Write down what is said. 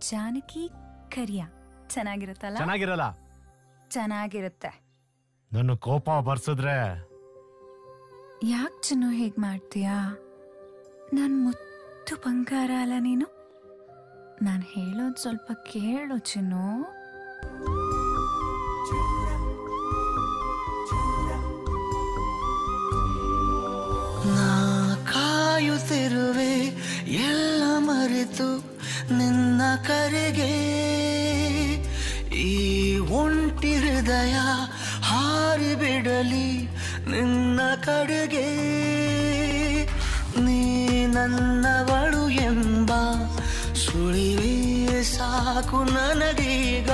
ಜಾನಕಿ ಕರಿಯ. ಚೆನ್ನಾಗಿರುತ್ತಲ್ಲ? ಚೆನ್ನಾಗಿರಲ್ಲ. ಚೆನ್ನಾಗಿರುತ್ತೆ. ನನ್ನ ಕೋಪ ಬರ್ಸಿದ್ರೆ. ಯಾಕೆ ಚಿನ್ನು ಹೇಗ್ ಮಾಡ್ತೀಯಾ? ನನ್ ಮುತ್ತು ಬಂಗಾರ ಅಲ್ಲ ನೀನು? ನಾನು ಹೇಳೋದು ಸ್ವಲ್ಪ ಕೇಳು ಚಿನ್ನು. ನಾ ಕಾಯುತ್ತಿರುವೆ ಎಲ್ಲ ಮರೆತು. ನಿನ್ನ ಕರೆಗೆ ಈ ಒಂಟಿ ಹೃದಯ ಹಾರಿ ಬಿಡಲಿ ನಿನ್ನ ಕಡೆಗೆ ನೀ ನನ್ನವಳು ಎಂಬ ಸುಳಿವೇ ಸಾಕು ನನಗೀಗ.